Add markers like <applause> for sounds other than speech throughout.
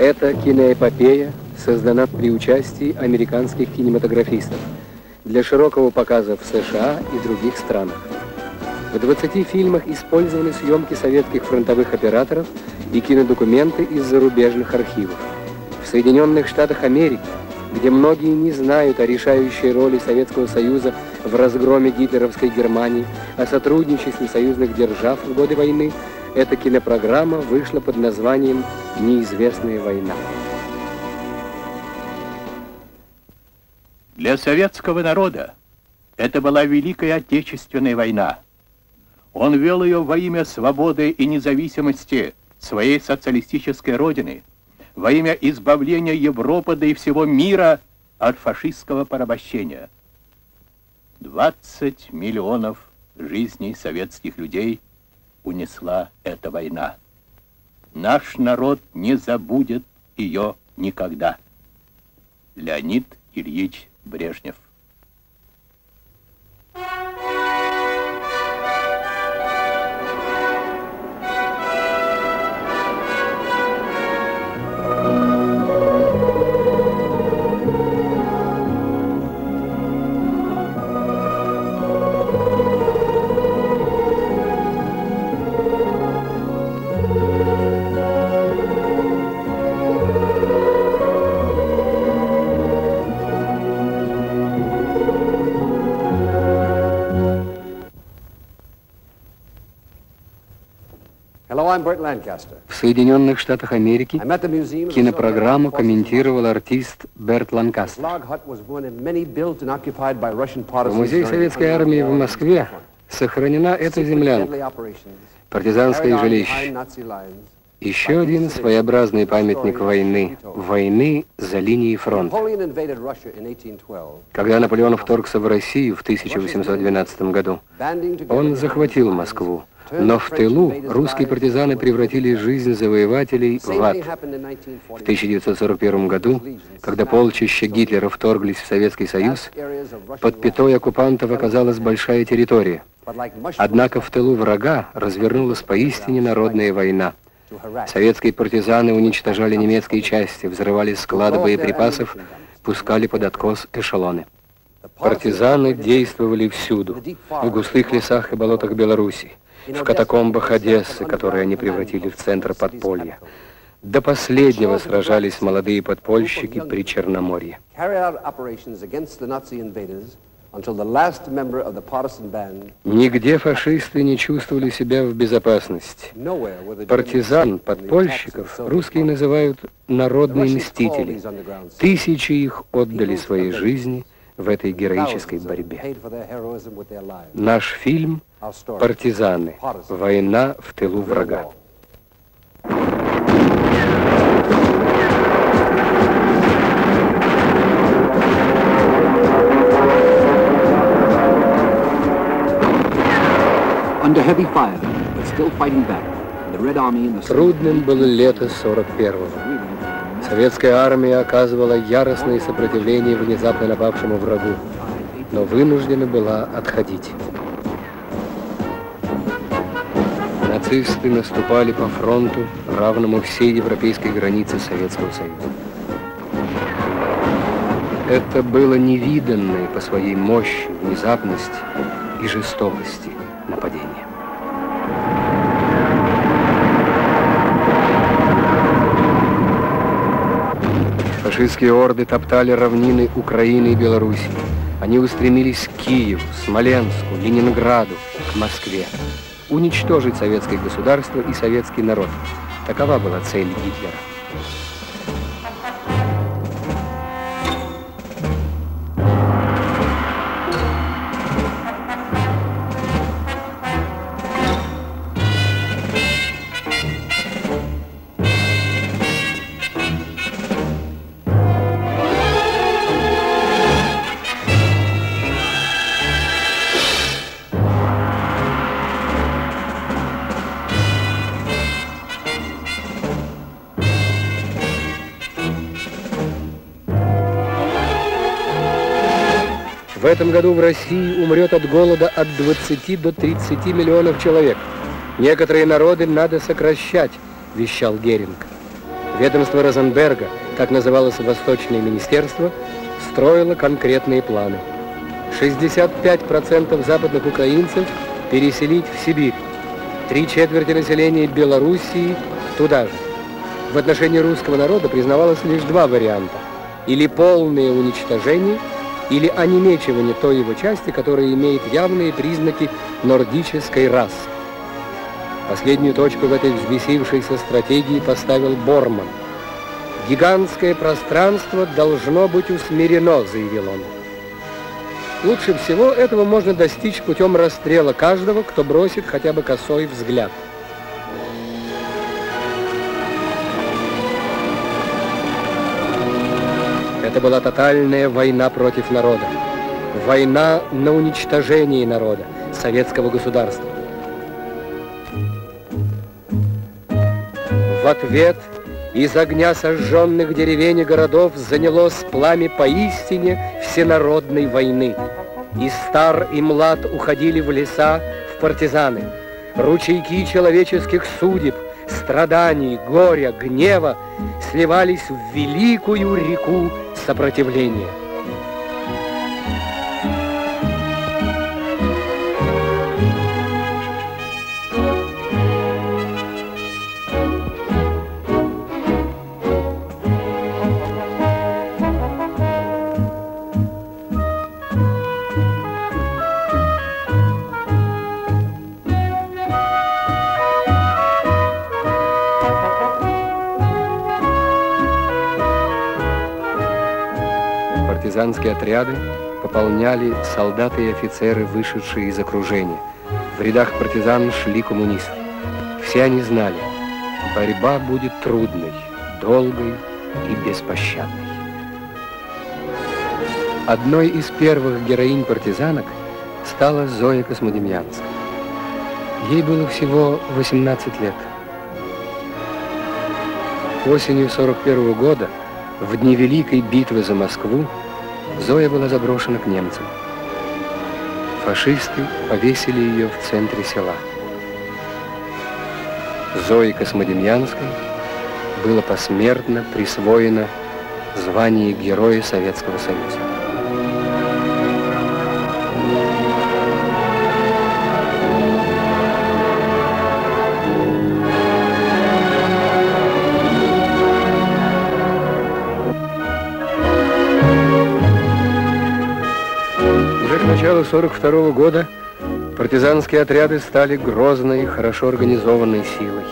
Эта киноэпопея создана при участии американских кинематографистов для широкого показа в США и других странах. В 20 фильмах использованы съемки советских фронтовых операторов и кинодокументы из зарубежных архивов. В Соединенных Штатах Америки, где многие не знают о решающей роли Советского Союза в разгроме гитлеровской Германии, о сотрудничестве союзных держав в годы войны, эта кинопрограмма вышла под названием «Неизвестная война». Для советского народа это была Великая Отечественная война. Он вел ее во имя свободы и независимости своей социалистической родины, во имя избавления Европы да и всего мира от фашистского порабощения. 20 миллионов жизней советских людей унесла эта война. Наш народ не забудет ее никогда. Леонид Ильич Брежнев. В Соединенных Штатах Америки кинопрограмму комментировал артист Берт Ланкастер. В Музее Советской Армии в Москве сохранена эта землянка, партизанское жилище. Еще один своеобразный памятник войны. Войны за линией фронта. Когда Наполеон вторгся в Россию в 1812 году, он захватил Москву. Но в тылу русские партизаны превратили жизнь завоевателей в ад. В 1941 году, когда полчища Гитлера вторглись в Советский Союз, под пятой оккупантов оказалась большая территория. Однако в тылу врага развернулась поистине народная война. Советские партизаны уничтожали немецкие части, взрывали склады боеприпасов, пускали под откос эшелоны. Партизаны действовали всюду, в густых лесах и болотах Беларуси, в катакомбах Одессы, которые они превратили в центр подполья. До последнего сражались молодые подпольщики при Черноморье. Нигде фашисты не чувствовали себя в безопасности. Партизан, подпольщиков русские называют народные мстители. Тысячи их отдали свои жизни в этой героической борьбе. Наш фильм «Партизаны. Война в тылу врага». Трудным было лето 41-го. Советская армия оказывала яростное сопротивление внезапно напавшему врагу, но вынуждена была отходить. Нацисты наступали по фронту, равному всей европейской границе Советского Союза. Это было невиданное по своей мощи, внезапности и жестокости нападение. Фашистские орды топтали равнины Украины и Беларуси. Они устремились к Киеву, Смоленску, Ленинграду, к Москве. Уничтожить советское государство и советский народ. Такова была цель Гитлера. Этом году в России умрет от голода от 20 до 30 миллионов человек. Некоторые народы надо сокращать, вещал Геринг. Ведомство Розенберга, так называлось Восточное министерство, строило конкретные планы. 65% западных украинцев переселить в Сибирь. Три четверти населения Белоруссии туда же. В отношении русского народа признавалось лишь два варианта. Или полное уничтожение, или онемечивание той его части, которая имеет явные признаки нордической расы. Последнюю точку в этой взбесившейся стратегии поставил Борман. «Гигантское пространство должно быть усмирено», — заявил он. Лучше всего этого можно достичь путем расстрела каждого, кто бросит хотя бы косой взгляд. Это была тотальная война против народа. Война на уничтожение народа, советского государства. В ответ из огня сожженных деревень и городов занялось пламя поистине всенародной войны. И стар, и млад уходили в леса, в партизаны. Ручейки человеческих судеб, страданий, горя, гнева сливались в великую реку сопротивления. Партизанские отряды пополняли солдаты и офицеры, вышедшие из окружения. В рядах партизан шли коммунисты. Все они знали, борьба будет трудной, долгой и беспощадной. Одной из первых героинь партизанок стала Зоя Космодемьянская. Ей было всего 18 лет. Осенью 41 года, в дни Великой битвы за Москву, Зоя была заброшена к немцам. Фашисты повесили ее в центре села. Зои Космодемьянской было посмертно присвоено звание Героя Советского Союза. Начала 42 -го года партизанские отряды стали грозной, хорошо организованной силой.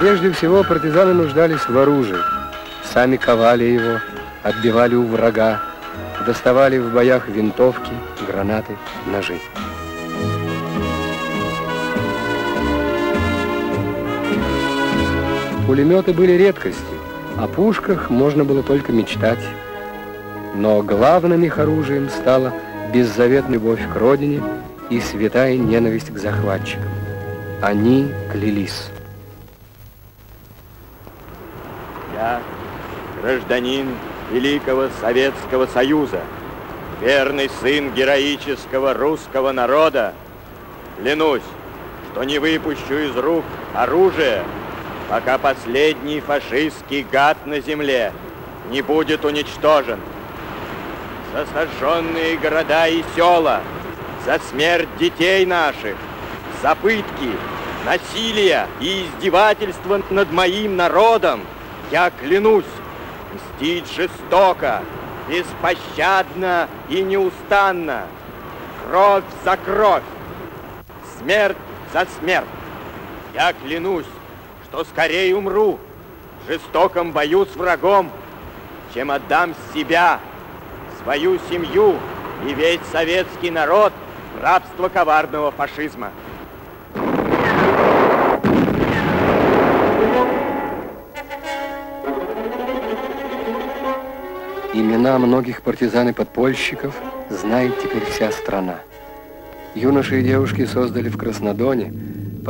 Прежде всего, партизаны нуждались в оружии. Сами ковали его, отбивали у врага, доставали в боях винтовки, гранаты, ножи. Пулеметы были редкостью, о пушках можно было только мечтать. Но главным их оружием стала беззаветная любовь к родине и святая ненависть к захватчикам. Они клялись. Я гражданин Великого Советского Союза, верный сын героического русского народа, клянусь, что не выпущу из рук оружие, пока последний фашистский гад на земле не будет уничтожен. За сожженные города и села, за смерть детей наших, за пытки, насилие и издевательство над моим народом, я клянусь мстить жестоко, беспощадно и неустанно, кровь за кровь, смерть за смерть. Я клянусь что скорее умру в жестоком бою с врагом, чем отдам себя, свою семью и весь советский народ в рабство коварного фашизма. Имена многих партизан и подпольщиков знает теперь вся страна. Юноши и девушки создали в Краснодоне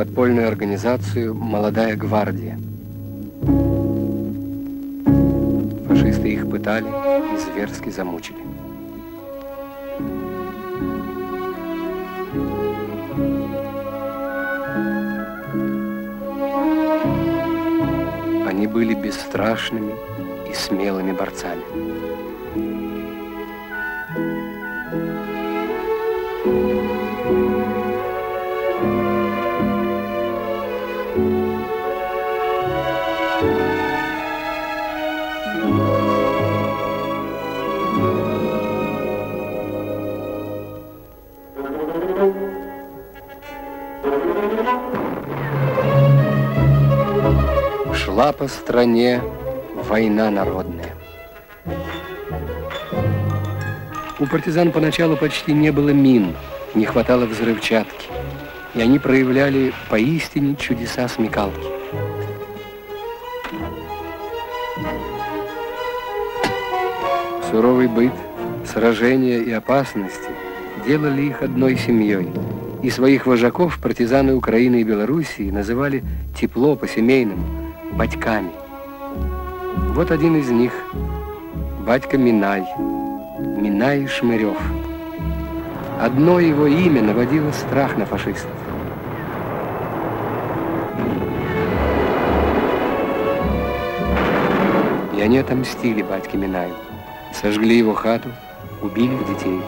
подпольную организацию «Молодая гвардия». Фашисты их пытали и зверски замучили. Они были бесстрашными и смелыми борцами. thank you Шла по стране война народная. У партизан поначалу почти не было мин, не хватало взрывчатки, и они проявляли поистине чудеса смекалки. Суровый быт, сражения и опасности делали их одной семьей, и своих вожаков партизаны Украины и Белоруссии называли тепло по-семейному, батьками. Вот один из них, батька Минай, Минай Шмырев. Одно его имя наводило страх на фашистов. И они отомстили батьке Минаю. Сожгли его хату, убили детей.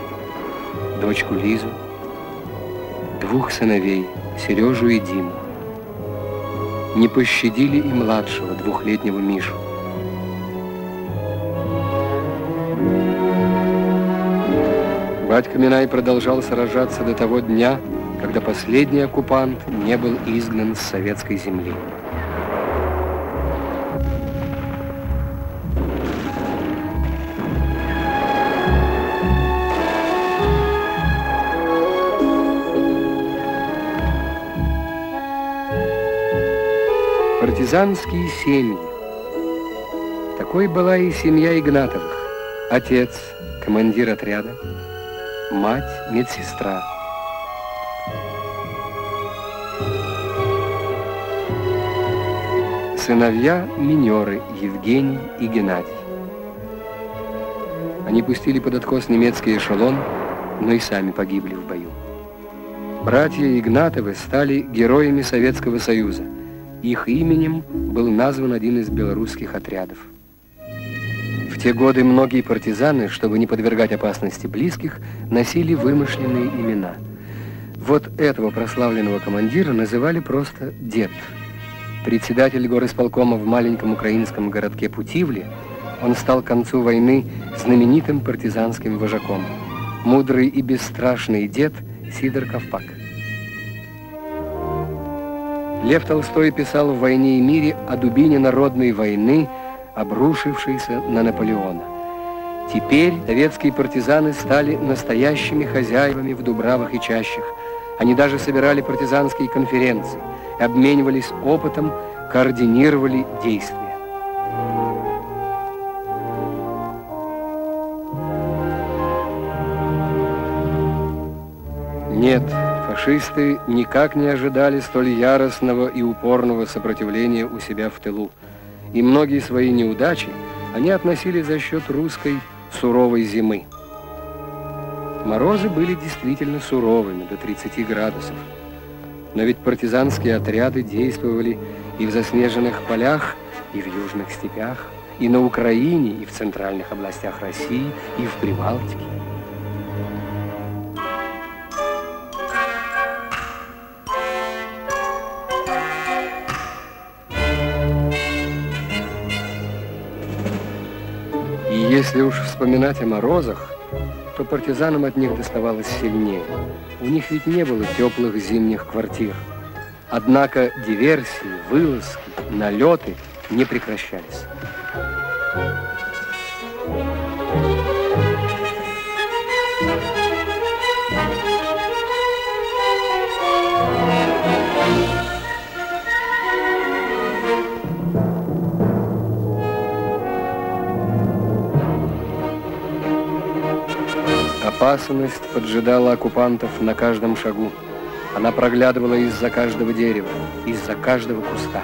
Дочку Лизу, двух сыновей, Сережу и Диму. Не пощадили и младшего, двухлетнего Мишу. Батька Минай продолжал сражаться до того дня, когда последний оккупант не был изгнан с советской земли. Партизанские семьи. Такой была и семья Игнатовых. Отец, командир отряда, мать, медсестра. Сыновья – минеры Евгений и Геннадий. Они пустили под откос немецкий эшелон, но и сами погибли в бою. Братья Игнатовы стали героями Советского Союза. Их именем был назван один из белорусских отрядов. В те годы многие партизаны, чтобы не подвергать опасности близких, носили вымышленные имена. Вот этого прославленного командира называли просто «дед». Председатель горосполкома в маленьком украинском городке Путивле, он стал к концу войны знаменитым партизанским вожаком. Мудрый и бесстрашный дед Сидор Ковпак. Лев Толстой писал в «Войне и мире» о дубине народной войны, обрушившейся на Наполеона. Теперь советские партизаны стали настоящими хозяевами в Дубравах и чащах. Они даже собирали партизанские конференции, обменивались опытом, координировали действия. Нет, фашисты никак не ожидали столь яростного и упорного сопротивления у себя в тылу. И многие свои неудачи они относили за счет русской суровой зимы. Морозы были действительно суровыми, до 30 градусов. Но ведь партизанские отряды действовали и в заснеженных полях, и в южных степях, и на Украине, и в центральных областях России, и в Прибалтике. Если уж вспоминать о морозах, то партизанам от них доставалось сильнее. У них ведь не было теплых зимних квартир. Однако диверсии, вылазки, налеты не прекращались. Опасность поджидала оккупантов на каждом шагу. Она проглядывала из-за каждого дерева, из-за каждого куста.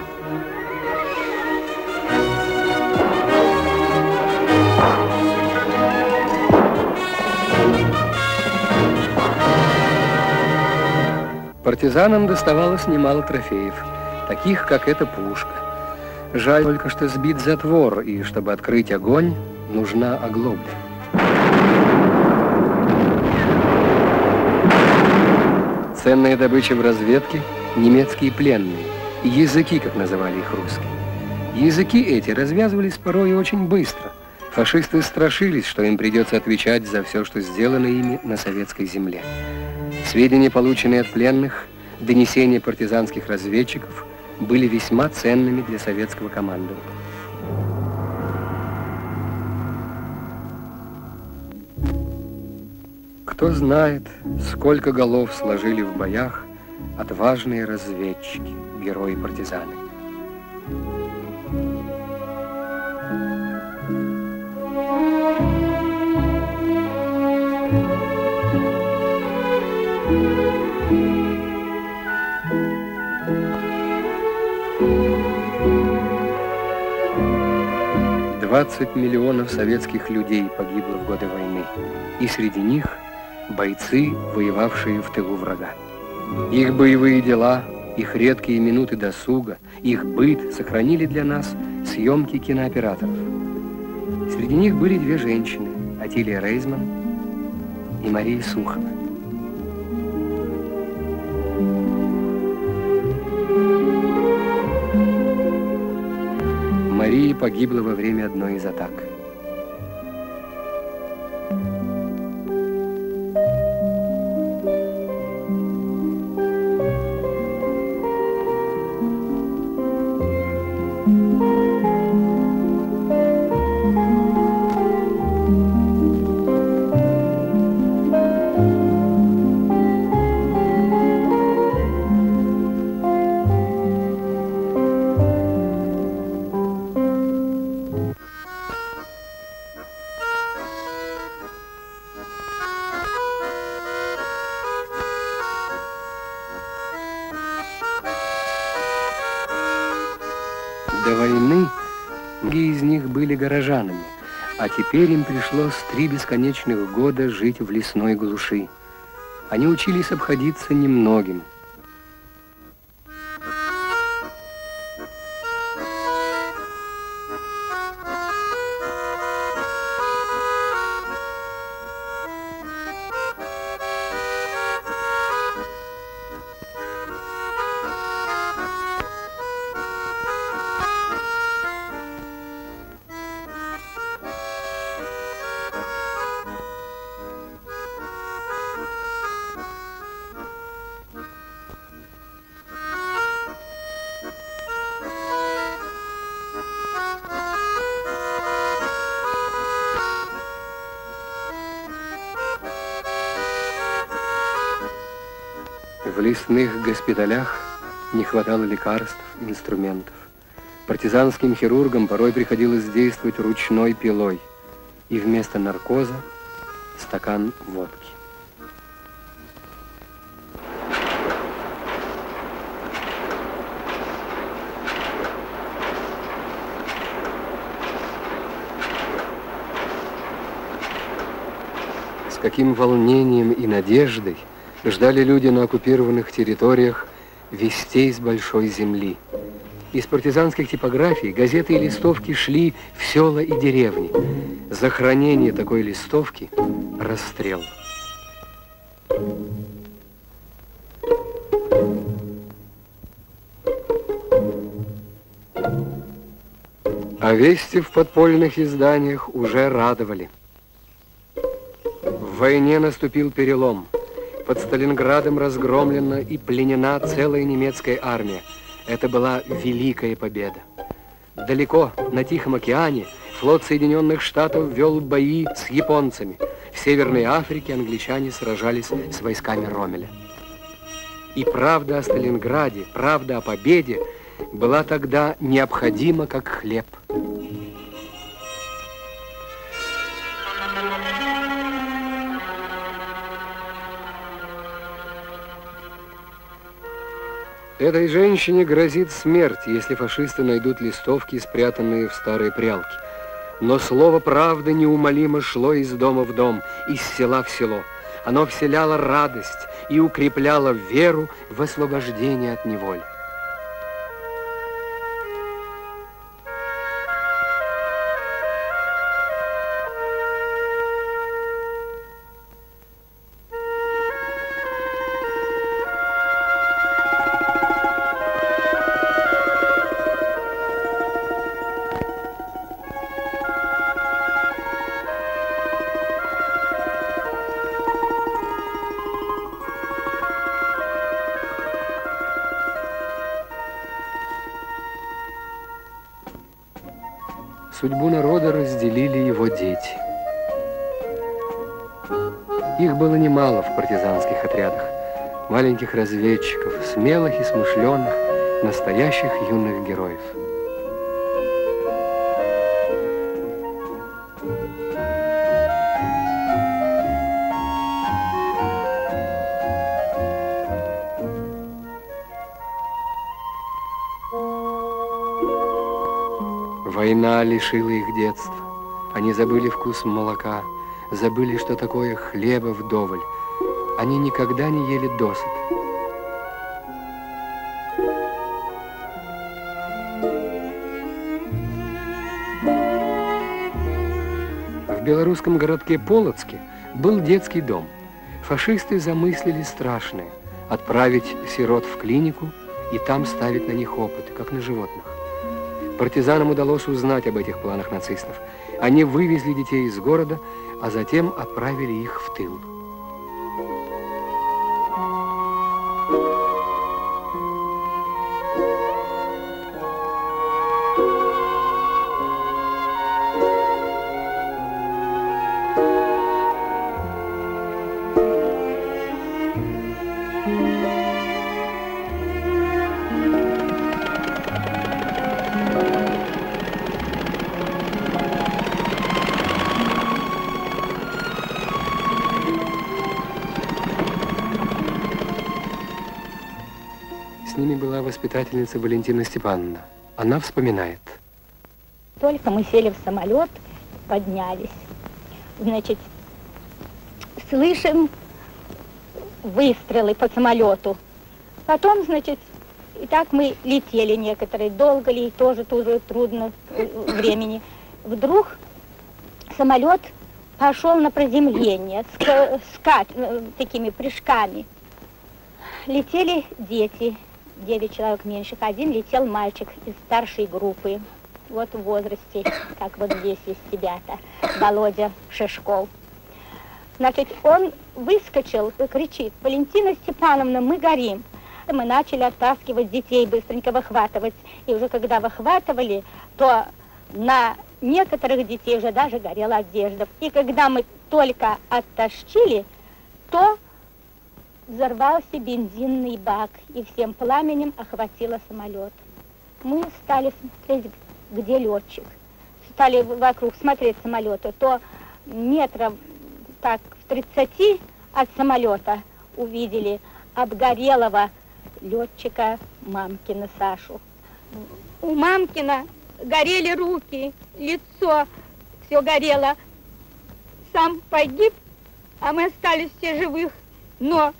Партизанам доставалось немало трофеев, таких как эта пушка. Жаль только, что сбит затвор, и чтобы открыть огонь, нужна оглобля. Ценная добыча в разведке – немецкие пленные, языки, как называли их русские. Языки эти развязывались порой очень быстро. Фашисты страшились, что им придется отвечать за все, что сделано ими на советской земле. Сведения, полученные от пленных, донесения партизанских разведчиков были весьма ценными для советского командования. Кто знает, сколько голов сложили в боях отважные разведчики, герои-партизаны. 20 миллионов советских людей погибло в годы войны, и среди них бойцы, воевавшие в тылу врага. Их боевые дела, их редкие минуты досуга, их быт сохранили для нас съемки кинооператоров. Среди них были две женщины, Атилия Рейзман и Мария Сухова. Мария погибла во время одной из атак. Теперь им пришлось три бесконечных года жить в лесной глуши. Они учились обходиться немногим – В лесных госпиталях не хватало лекарств, инструментов. Партизанским хирургам порой приходилось действовать ручной пилой. И вместо наркоза стакан водки. С каким волнением и надеждой ждали люди на оккупированных территориях вестей с большой земли. Из партизанских типографий газеты и листовки шли в села и деревни. За хранение такой листовки – расстрел. А вести в подпольных изданиях уже радовали. В войне наступил перелом – под Сталинградом разгромлена и пленена целая немецкая армия. Это была великая победа. Далеко, на Тихом океане, флот Соединенных Штатов вел бои с японцами. В Северной Африке англичане сражались с войсками Ромеля. И правда о Сталинграде, правда о победе была тогда необходима, как хлеб. Этой женщине грозит смерть, если фашисты найдут листовки, спрятанные в старой прялке. Но слово правды неумолимо шло из дома в дом, из села в село. Оно вселяло радость и укрепляло веру в освобождение от неволь. Маленьких разведчиков, смелых и смышленных, настоящих юных героев. Война лишила их детства. Они забыли вкус молока, забыли, что такое хлеба вдоволь. Они никогда не ели досыта. Белорусском городке Полоцке был детский дом. Фашисты замыслили страшное – отправить сирот в клинику и там ставить на них опыты, как на животных. Партизанам удалось узнать об этих планах нацистов. Они вывезли детей из города, а затем отправили их в тыл. Воспитательница Валентина Степановна. Она вспоминает. Только мы сели в самолет, поднялись. Значит, слышим выстрелы по самолету. Потом, значит, и так мы летели некоторые, долго ли, тоже тоже трудно э, времени. Вдруг самолет пошел на приземление с, с э, такими прыжками. Летели дети, 9 человек меньших. Один летел мальчик из старшей группы, вот в возрасте, как вот здесь есть ребята, Володя Шишков. Значит, он выскочил и кричит, Валентина Степановна, мы горим. Мы начали оттаскивать детей, быстренько выхватывать. И уже когда выхватывали, то на некоторых детей уже даже горела одежда. И когда мы только оттащили, то взорвался бензинный бак, и всем пламенем охватило самолет. Мы стали смотреть, где летчик. Стали вокруг смотреть самолета. То метров так в 30 от самолета увидели обгорелого летчика Мамкина Сашу. У Мамкина горели руки, лицо, все горело. Сам погиб, а мы остались все живых. Но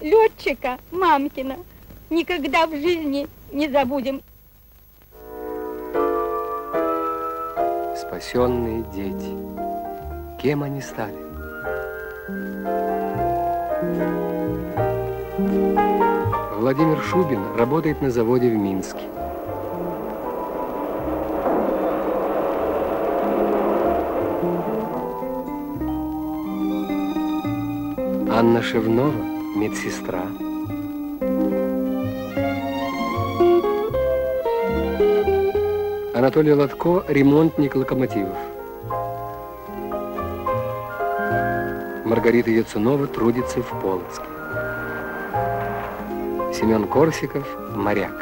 летчика Мамкина никогда в жизни не забудем. Спасенные дети. Кем они стали? Владимир Шубин работает на заводе в Минске. Анна Шевнова медсестра. Анатолий Лотко, ремонтник локомотивов. Маргарита Яцунова трудится в Полоцке. Семен Корсиков, моряк.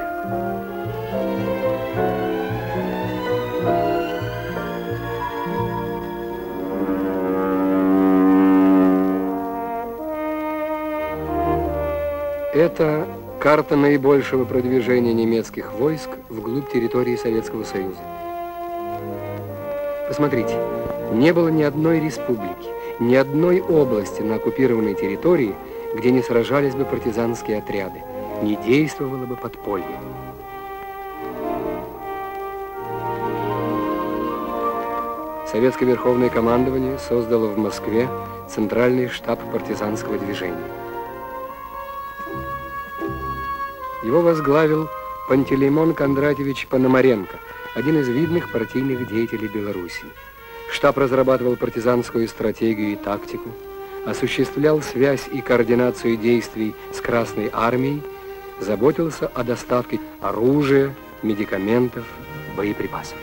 Это карта наибольшего продвижения немецких войск вглубь территории Советского Союза. Посмотрите, не было ни одной республики, ни одной области на оккупированной территории, где не сражались бы партизанские отряды, не действовало бы подполье. Советское Верховное командование создало в Москве Центральный штаб партизанского движения. Его возглавил Пантелеймон Кондратьевич Пономаренко, один из видных партийных деятелей Беларуси. Штаб разрабатывал партизанскую стратегию и тактику, осуществлял связь и координацию действий с Красной армией, заботился о доставке оружия, медикаментов, боеприпасов.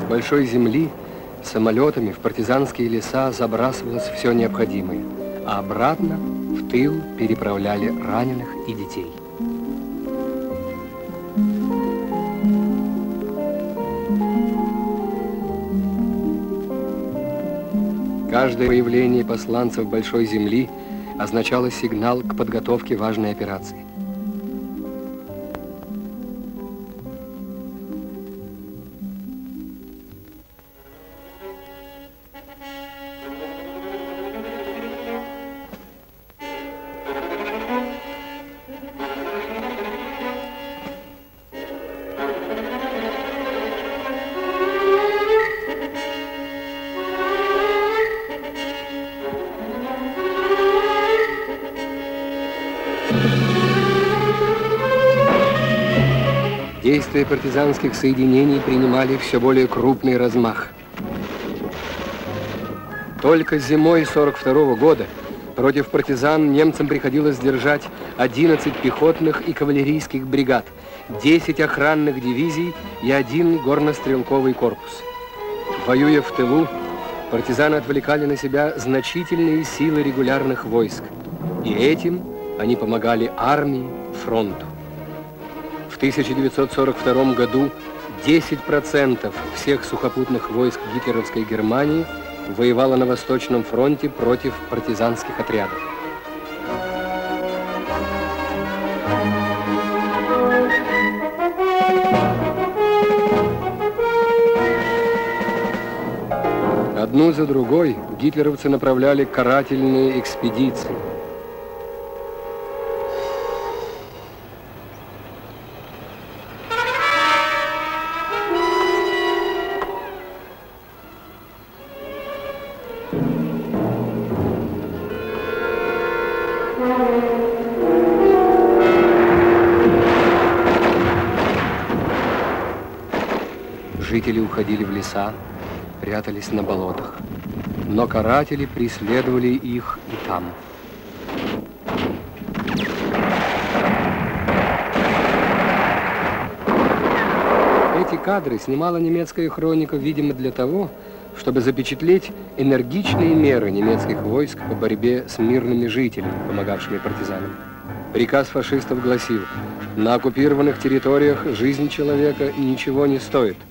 С большой земли самолетами в партизанские леса забрасывалось все необходимое, а обратно в тыл переправляли раненых и детей. Каждое появление посланцев Большой Земли означало сигнал к подготовке важной операции. Действия партизанских соединений принимали все более крупный размах. Только зимой 42 -го года против партизан немцам приходилось держать 11 пехотных и кавалерийских бригад, 10 охранных дивизий и один горнострелковый корпус. Воюя в тылу, партизаны отвлекали на себя значительные силы регулярных войск. И этим они помогали армии, фронту. 1942 году 10% всех сухопутных войск гитлеровской Германии воевало на Восточном фронте против партизанских отрядов. Одну за другой гитлеровцы направляли карательные экспедиции – леса, прятались на болотах. Но каратели преследовали их и там. Эти кадры снимала немецкая хроника, видимо, для того, чтобы запечатлеть энергичные меры немецких войск по борьбе с мирными жителями, помогавшими партизанам. Приказ фашистов гласил, на оккупированных территориях жизнь человека ничего не стоит –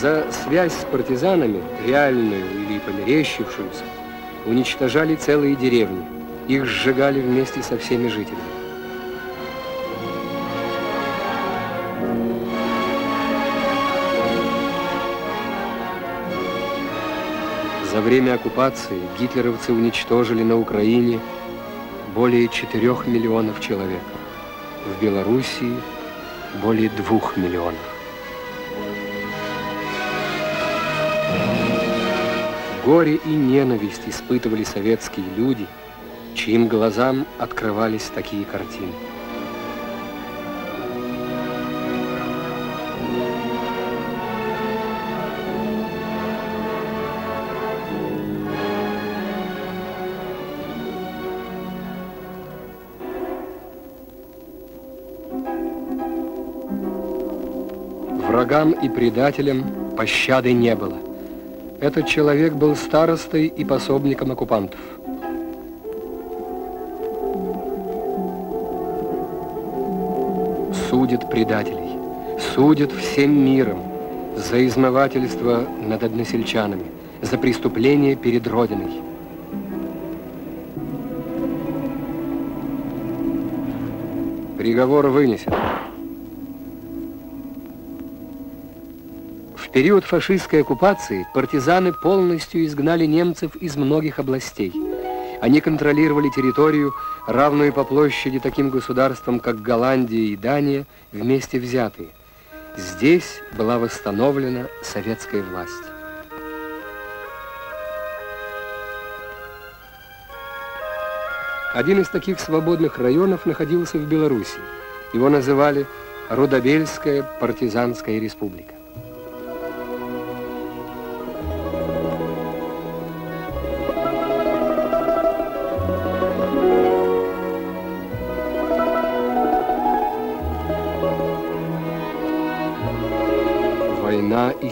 За связь с партизанами, реальную или померещившуюся, уничтожали целые деревни. Их сжигали вместе со всеми жителями. За время оккупации гитлеровцы уничтожили на Украине более 4 миллионов человек. В Белоруссии более 2 миллионов. Горе и ненависть испытывали советские люди, чьим глазам открывались такие картины. Врагам и предателям пощады не было. Этот человек был старостой и пособником оккупантов. Судят предателей, судят всем миром за измывательство над односельчанами, за преступление перед Родиной. Приговор вынесен. Период фашистской оккупации партизаны полностью изгнали немцев из многих областей. Они контролировали территорию, равную по площади таким государствам, как Голландия и Дания, вместе взятые. Здесь была восстановлена советская власть. Один из таких свободных районов находился в Беларуси. Его называли Рудобельская партизанская республика.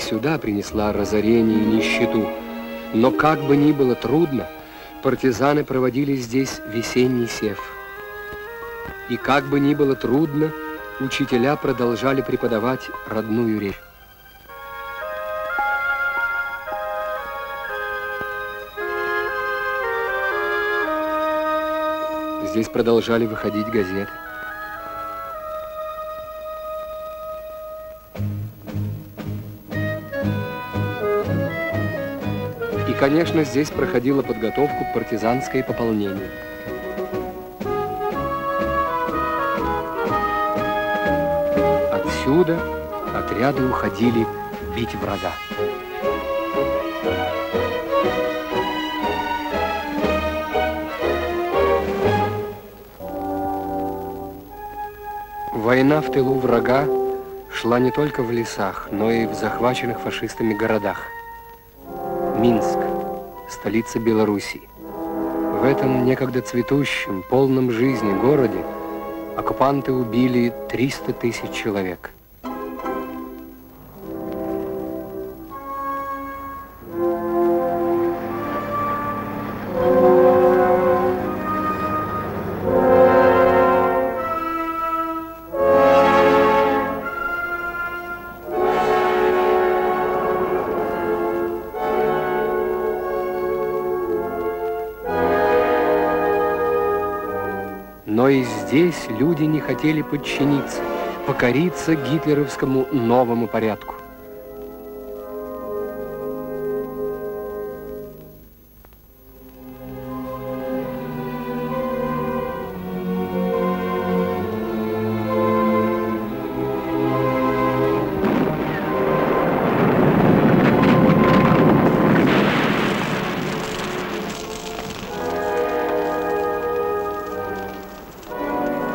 Сюда принесла разорение и нищету. Но как бы ни было трудно, партизаны проводили здесь весенний сев. И как бы ни было трудно, учителя продолжали преподавать родную речь. Здесь продолжали выходить газеты. Конечно, здесь проходила подготовку к партизанской пополнению. Отсюда отряды уходили бить врага. Война в тылу врага шла не только в лесах, но и в захваченных фашистами городах. Столица Белоруссии. В этом некогда цветущем, полном жизни городе оккупанты убили 300 тысяч человек. Здесь люди не хотели подчиниться, покориться гитлеровскому новому порядку.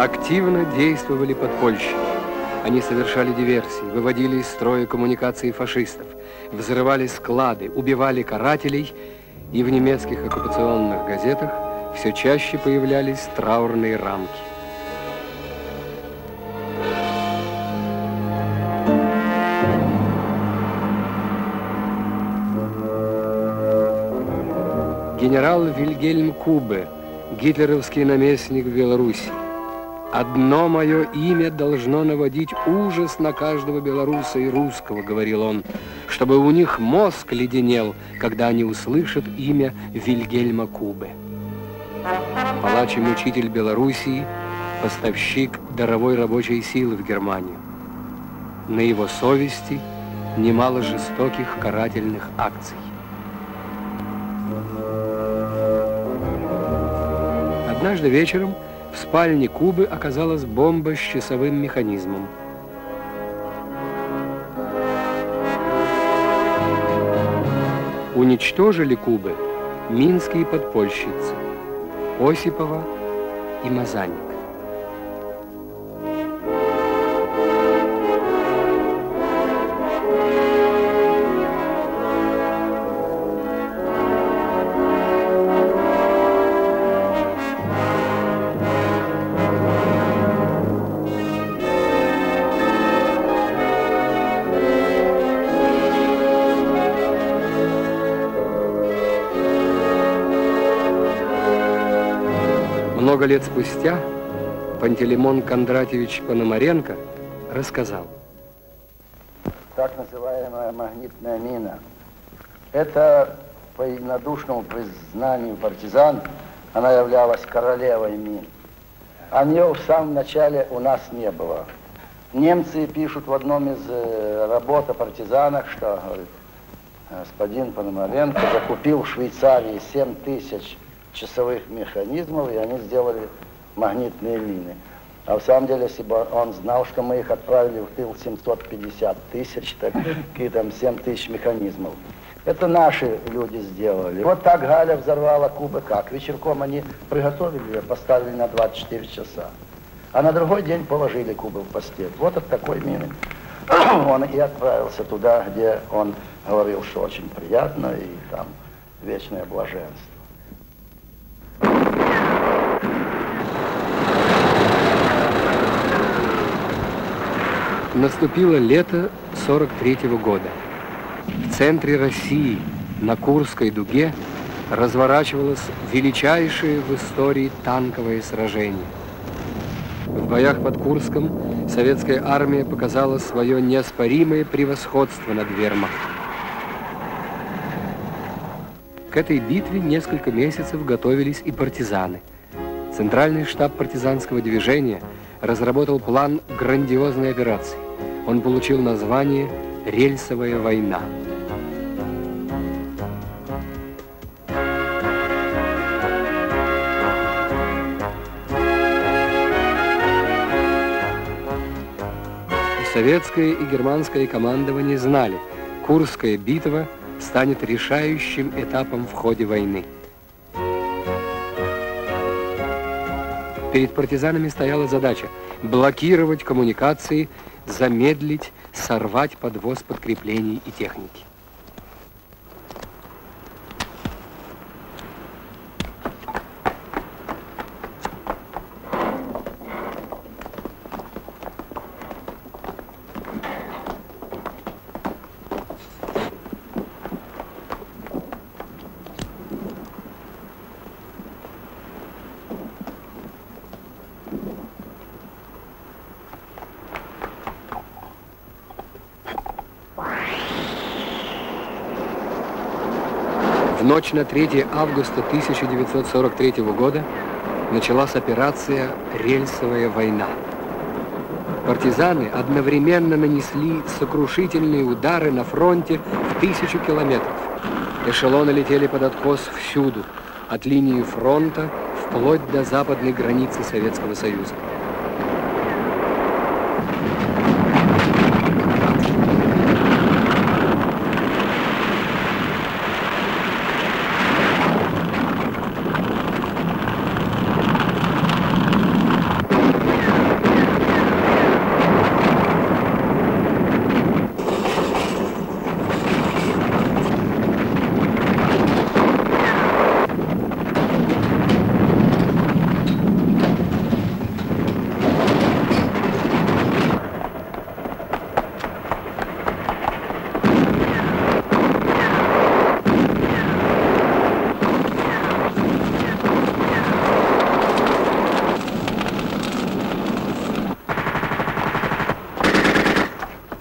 Активно действовали подпольщики. Они совершали диверсии, выводили из строя коммуникации фашистов, взрывали склады, убивали карателей, и в немецких оккупационных газетах все чаще появлялись траурные рамки. Генерал Вильгельм Кубе, гитлеровский наместник в Беларуси, «Одно мое имя должно наводить ужас на каждого белоруса и русского», — говорил он, «чтобы у них мозг леденел, когда они услышат имя Вильгельма Кубы». Палач и мучитель Белоруссии, поставщик даровой рабочей силы в Германию. На его совести немало жестоких карательных акций. Однажды вечером в спальне Кубы оказалась бомба с часовым механизмом. Уничтожили Кубы минские подпольщицы Осипова и Мазаник. Много лет спустя Пантелеймон Кондратьевич Пономаренко рассказал. Так называемая магнитная мина. Это по единодушному признанию партизан, она являлась королевой мин. А нее в самом начале у нас не было. Немцы пишут в одном из э, работ о партизанах, что говорит, господин Пономаренко закупил в Швейцарии 7 тысяч часовых механизмов, и они сделали магнитные мины. А в самом деле, если бы он знал, что мы их отправили в тыл 750 тысяч, так какие там 7 тысяч механизмов. Это наши люди сделали. Вот так Галя взорвала Кубы как? Вечерком они приготовили ее, поставили на 24 часа. А на другой день положили Кубы в постель. Вот от такой мины. <coughs> Он и отправился туда, где он говорил, что очень приятно и там вечное блаженство. Наступило лето 43 -го года. В центре России, на Курской дуге, разворачивалось величайшее в истории танковое сражение. В боях под Курском советская армия показала свое неоспоримое превосходство над вермахтом. К этой битве несколько месяцев готовились и партизаны. Центральный штаб партизанского движения разработал план грандиозной операции. Он получил название «Рельсовая война». Советское и германское командование знали, Курская битва станет решающим этапом в ходе войны. Перед партизанами стояла задача блокировать коммуникации, замедлить, сорвать подвоз подкреплений и техники. На 3 августа 1943 года началась операция «Рельсовая война». Партизаны одновременно нанесли сокрушительные удары на фронте в тысячу километров. Эшелоны летели под откос всюду, от линии фронта вплоть до западной границы Советского Союза.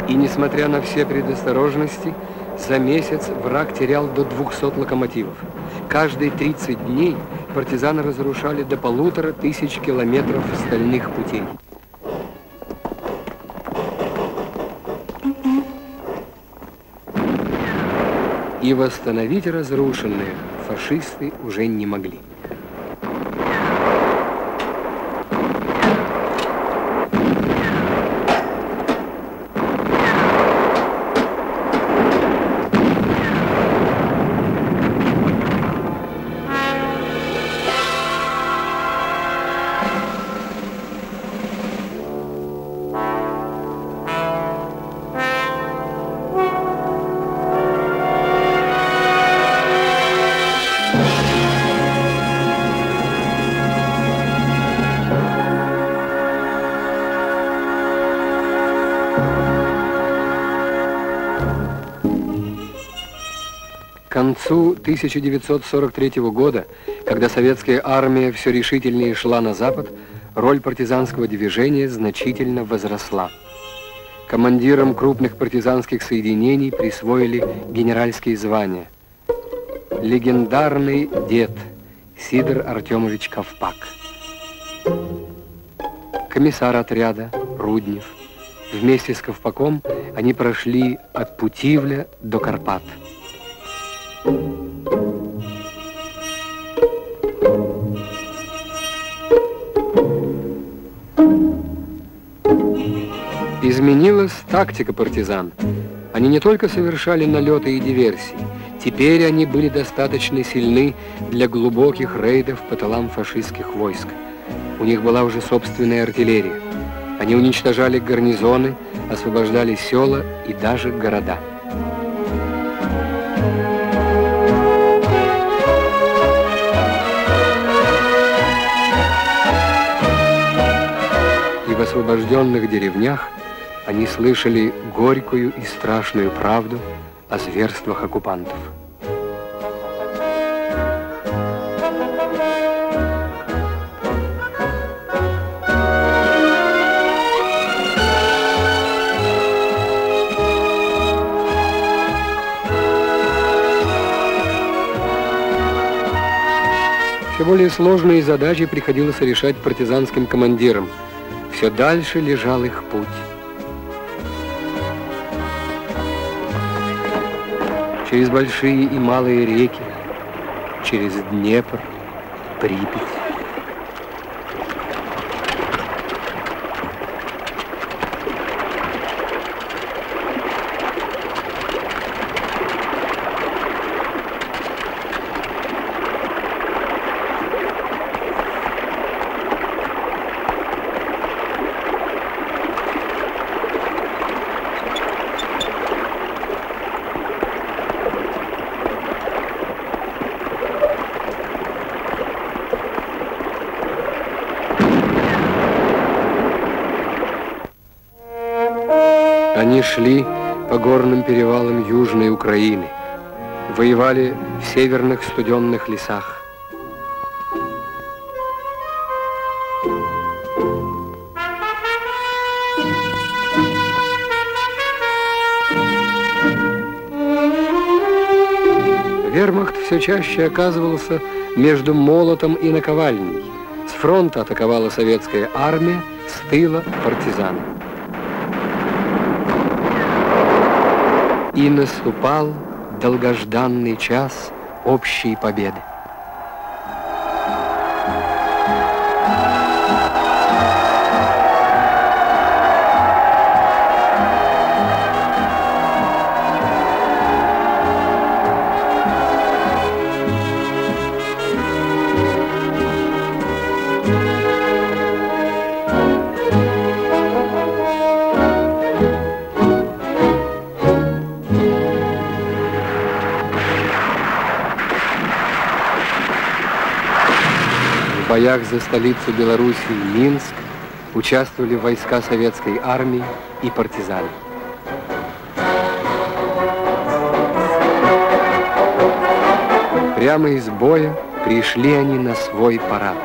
И несмотря на все предосторожности, за месяц враг терял до 200 локомотивов. Каждые 30 дней партизаны разрушали до полутора тысяч километров стальных путей. И восстановить разрушенное фашисты уже не могли. Концу 1943 года, когда советская армия все решительнее шла на запад, роль партизанского движения значительно возросла. Командирам крупных партизанских соединений присвоили генеральские звания. Легендарный дед Сидор Артемович Ковпак. Комиссар отряда Руднев. Вместе с Ковпаком они прошли от Путивля до Карпат. Изменилась тактика партизан. Они не только совершали налеты и диверсии, теперь они были достаточно сильны для глубоких рейдов по тылам фашистских войск. У них была уже собственная артиллерия. Они уничтожали гарнизоны, освобождали села и даже города. Освобожденных деревнях они слышали горькую и страшную правду о зверствах оккупантов. Все более сложные задачи приходилось решать партизанским командирам. Все дальше лежал их путь. Через большие и малые реки, через Днепр, Припять. Они шли по горным перевалам Южной Украины, воевали в северных студенных лесах. Вермахт все чаще оказывался между молотом и наковальней. С фронта атаковала советская армия, с тыла партизаны. И наступал долгожданный час общей победы. Боях за столицу Белоруссии Минск участвовали войска советской армии и партизаны. Прямо из боя пришли они на свой парад.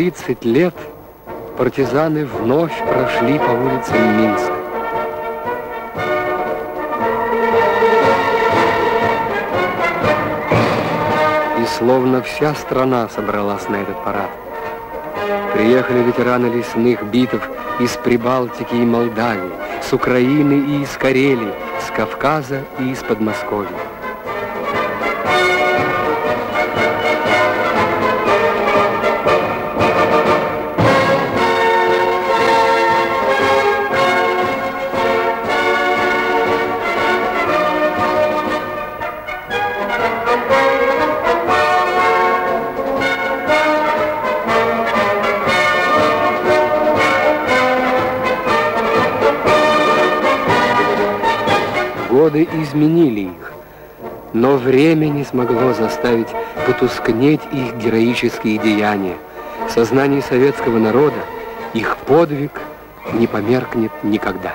30 лет партизаны вновь прошли по улицам Минска. И словно вся страна собралась на этот парад. Приехали ветераны лесных битв из Прибалтики и Молдавии, с Украины и из Карелии, с Кавказа и из Подмосковья. Изменили их, но время не смогло заставить потускнеть их героические деяния. В сознании советского народа их подвиг не померкнет никогда.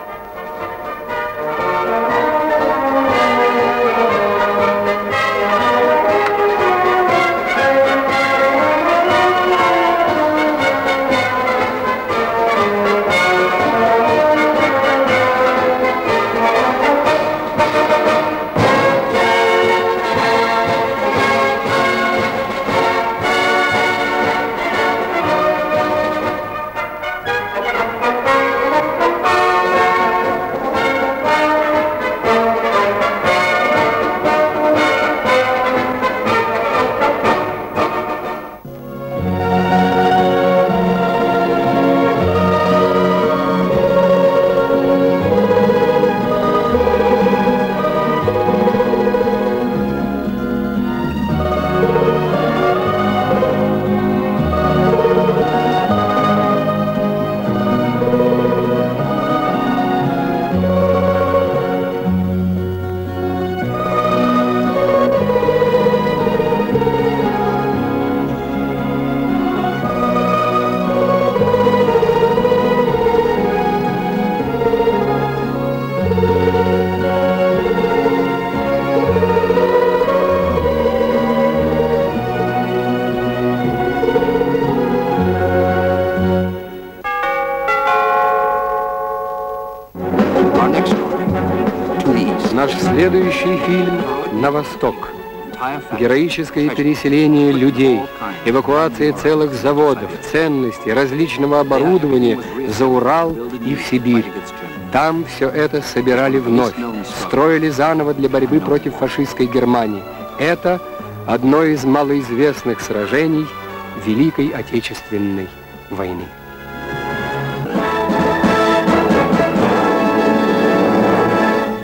Следующий фильм «На восток». Героическое переселение людей, эвакуация целых заводов, ценностей, различного оборудования за Урал и в Сибирь. Там все это собирали вновь, строили заново для борьбы против фашистской Германии. Это одно из малоизвестных сражений Великой Отечественной войны.